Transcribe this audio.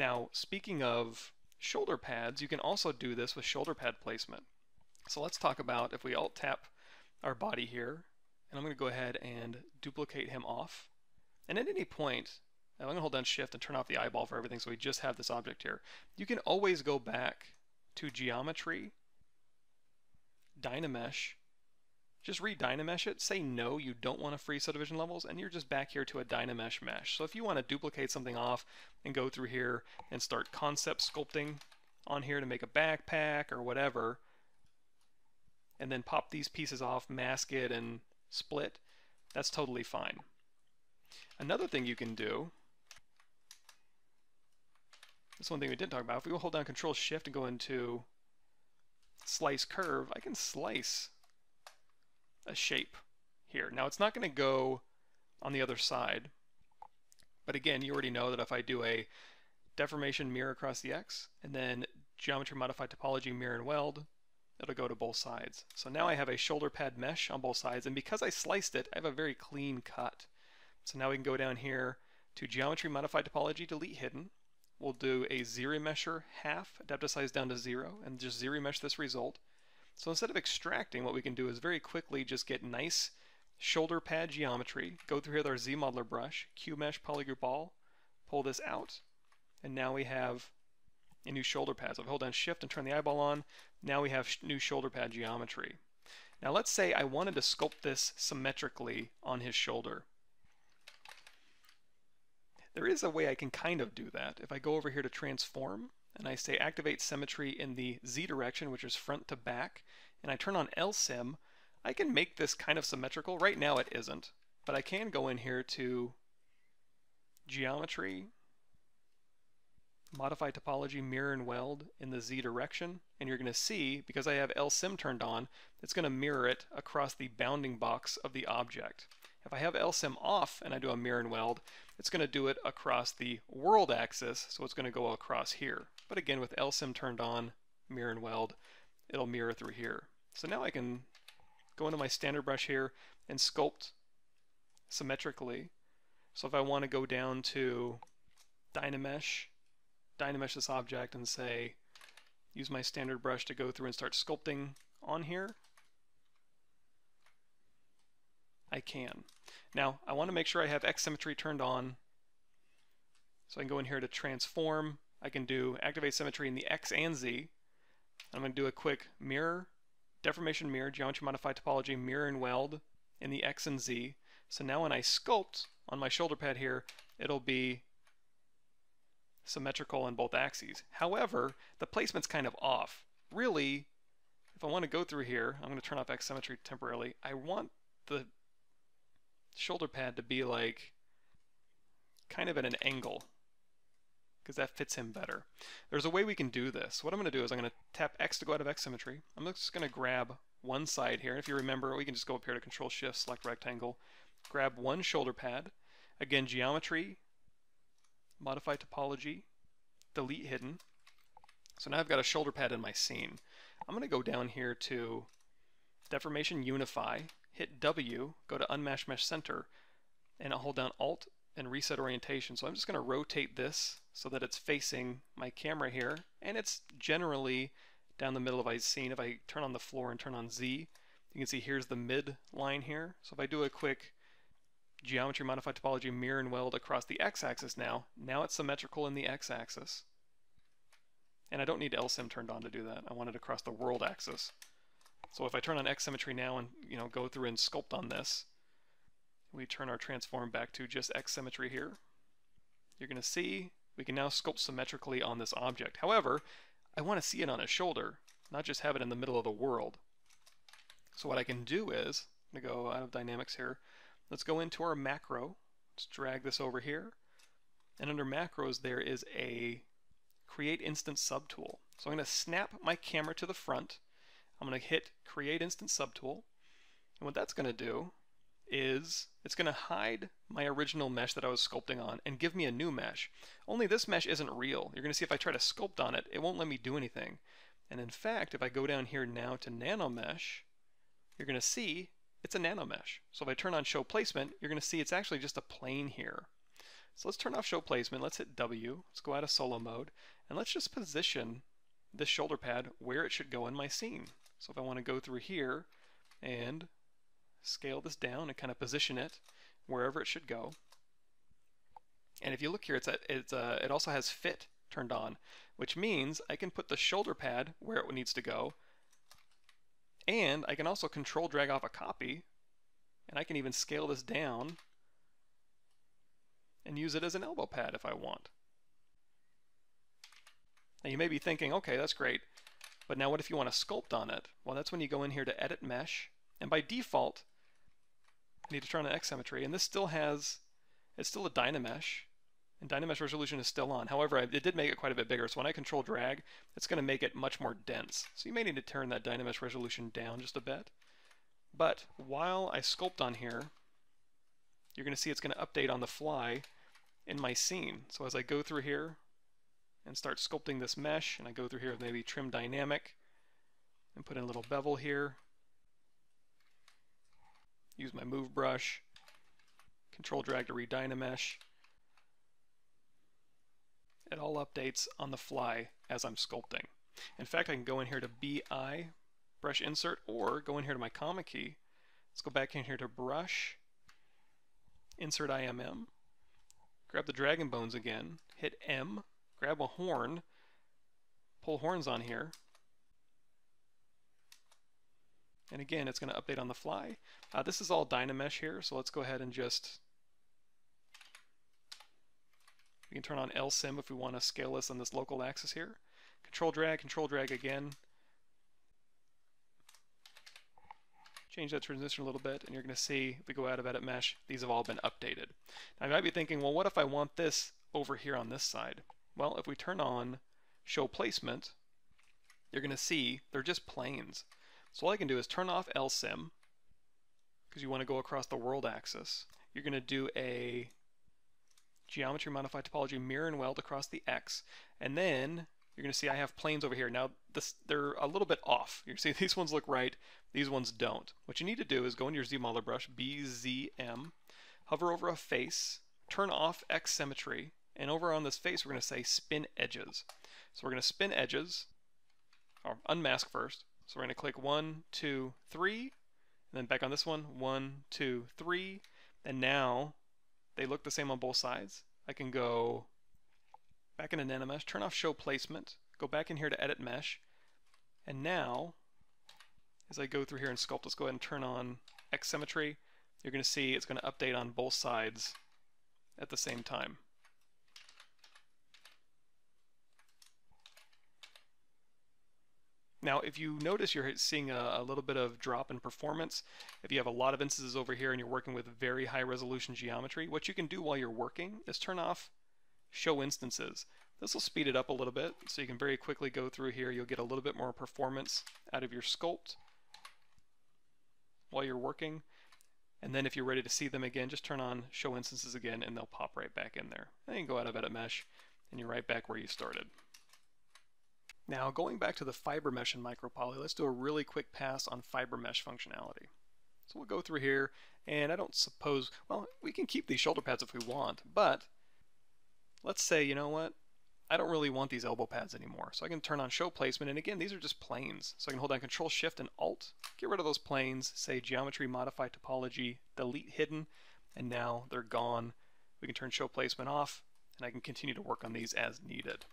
Now, speaking of shoulder pads, you can also do this with shoulder pad placement. So let's talk about if we alt tap our body here, and I'm going to go ahead and duplicate him off. And at any point, I'm going to hold down shift and turn off the eyeball for everything so we just have this object here. You can always go back to geometry, Dynamesh, just re-Dynamesh it, say no, you don't want to free subdivision levels, and you're just back here to a Dynamesh mesh. So if you want to duplicate something off and go through here and start concept sculpting on here to make a backpack or whatever, and then pop these pieces off, mask it, and split, that's totally fine. Another thing you can do, this one thing we didn't talk about, if we hold down Control Shift and go into Slice Curve, I can slice a shape here. Now it's not going to go on the other side, but again, you already know that if I do a deformation mirror across the X, and then geometry modify topology mirror and weld, it'll go to both sides. So now I have a shoulder pad mesh on both sides, and because I sliced it, I have a very clean cut. So now we can go down here to geometry modify topology delete hidden. We'll do a ZRemesher half, adaptive size down to zero, and just ZRemesh this result. So instead of extracting, what we can do is very quickly just get nice shoulder pad geometry, go through here with our ZModeler brush, Q-mesh polygroup all, pull this out, and now we have a new shoulder pad. So if I hold down shift and turn the eyeball on, now we have sh new shoulder pad geometry. Now let's say I wanted to sculpt this symmetrically on his shoulder. There is a way I can kind of do that. If I go over here to transform, and I say activate symmetry in the Z direction, which is front to back, and I turn on LSym, I can make this kind of symmetrical. Right now it isn't, but I can go in here to geometry, modify topology, mirror and weld in the Z direction, and you're going to see, because I have LSym turned on, it's going to mirror it across the bounding box of the object. If I have LSym off and I do a mirror and weld, it's going to do it across the world axis, so it's going to go across here. But again, with LSym turned on, mirror and weld, it'll mirror through here. So now I can go into my standard brush here and sculpt symmetrically. So if I want to go down to Dynamesh, Dynamesh this object and say, use my standard brush to go through and start sculpting on here, I can. Now, I want to make sure I have X symmetry turned on. So I can go in here to transform. I can do activate symmetry in the X and Z. I'm going to do a quick mirror, deformation mirror, geometry modify topology, mirror and weld in the X and Z. So now when I sculpt on my shoulder pad here, it'll be symmetrical on both axes. However, the placement's kind of off. Really, if I want to go through here, I'm going to turn off X symmetry temporarily. I want the shoulder pad to be like kind of at an angle because that fits him better. There's a way we can do this. What I'm going to do is I'm going to tap X to go out of X symmetry. I'm just going to grab one side here. If you remember, we can just go up here to Control Shift, select rectangle, grab one shoulder pad. Again, geometry, modify topology, delete hidden. So now I've got a shoulder pad in my scene. I'm going to go down here to deformation unify, hit W, go to Unmesh Mesh Center, and I'll hold down Alt and reset orientation. So I'm just going to rotate this so that it's facing my camera here, and it's generally down the middle of my scene. If I turn on the floor and turn on Z, you can see here's the mid line here. So if I do a quick geometry modify topology mirror and weld across the x-axis now, now it's symmetrical in the x-axis. And I don't need LSym turned on to do that. I want it across the world axis. So if I turn on X symmetry now and you know go through and sculpt on this, we turn our transform back to just X symmetry here. You're going to see we can now sculpt symmetrically on this object. However, I want to see it on his shoulder, not just have it in the middle of the world. So what I can do is, I'm going to go out of dynamics here, let's go into our macro, let's drag this over here, and under macros there is a create instance subtool. So I'm going to snap my camera to the front, I'm going to hit create instance subtool. And what that's going to do is it's going to hide my original mesh that I was sculpting on and give me a new mesh. Only this mesh isn't real. You're going to see if I try to sculpt on it, it won't let me do anything. And in fact, if I go down here now to nanomesh, you're going to see it's a nanomesh. So if I turn on show placement, you're going to see it's actually just a plane here. So let's turn off show placement, let's hit W, let's go out of solo mode, and let's just position this shoulder pad where it should go in my scene. So if I want to go through here and scale this down and kind of position it wherever it should go. And if you look here, it's, at, it's uh, it also has fit turned on, which means I can put the shoulder pad where it needs to go, and I can also control drag off a copy, and I can even scale this down and use it as an elbow pad if I want. Now you may be thinking, okay, that's great, but now what if you want to sculpt on it? Well, that's when you go in here to edit mesh, and by default, I need to turn on X symmetry, and this still has, it's still a Dynamesh, and Dynamesh resolution is still on. However, it did make it quite a bit bigger, so when I control drag, it's going to make it much more dense. So you may need to turn that Dynamesh resolution down just a bit. But while I sculpt on here, you're going to see it's going to update on the fly in my scene. So as I go through here and start sculpting this mesh, and I go through here with maybe trim dynamic, and put in a little bevel here, use my move brush, control drag to redynamesh, it all updates on the fly as I'm sculpting. In fact, I can go in here to BI, brush insert, or go in here to my comma key. Let's go back in here to brush, insert IMM, grab the dragon bones again, hit M, grab a horn, pull horns on here, and again, it's going to update on the fly. Uh, this is all Dynamesh here, so let's go ahead and just we can turn on LSym if we want to scale this on this local axis here. Control drag, control drag again. Change that transition a little bit, and you're going to see, if we go out of Edit Mesh, these have all been updated. Now you might be thinking, well, what if I want this over here on this side? Well, if we turn on Show Placement, you're going to see they're just planes. So all I can do is turn off LSym, because you want to go across the world axis. You're going to do a geometry modify topology mirror and weld across the X. And then you're going to see I have planes over here. Now this, they're a little bit off. You see these ones look right, these ones don't. What you need to do is go into your Z ZModeler brush, BZM, hover over a face, turn off X symmetry, and over on this face we're going to say spin edges. So we're going to spin edges, or unmask first. So we're going to click one, two, three, and then back on this one, one, two, three, and now they look the same on both sides. I can go back into Nanomesh, turn off show placement, go back in here to edit mesh, and now as I go through here and sculpt, let's go ahead and turn on X symmetry. You're going to see it's going to update on both sides at the same time. Now, if you notice you're seeing a, a, little bit of drop in performance, if you have a lot of instances over here and you're working with very high resolution geometry, what you can do while you're working is turn off show instances. This will speed it up a little bit, so you can very quickly go through here. You'll get a little bit more performance out of your sculpt while you're working. And then if you're ready to see them again, just turn on show instances again and they'll pop right back in there. And you can go out of edit mesh and you're right back where you started. Now going back to the fiber mesh in MicroPoly, let's do a really quick pass on fiber mesh functionality. So we'll go through here, and I don't suppose, well, we can keep these shoulder pads if we want, but let's say, you know what, I don't really want these elbow pads anymore. So I can turn on show placement, and again, these are just planes. So I can hold down Control Shift and Alt, get rid of those planes, say Geometry Modify Topology, Delete Hidden, and now they're gone. We can turn show placement off, and I can continue to work on these as needed.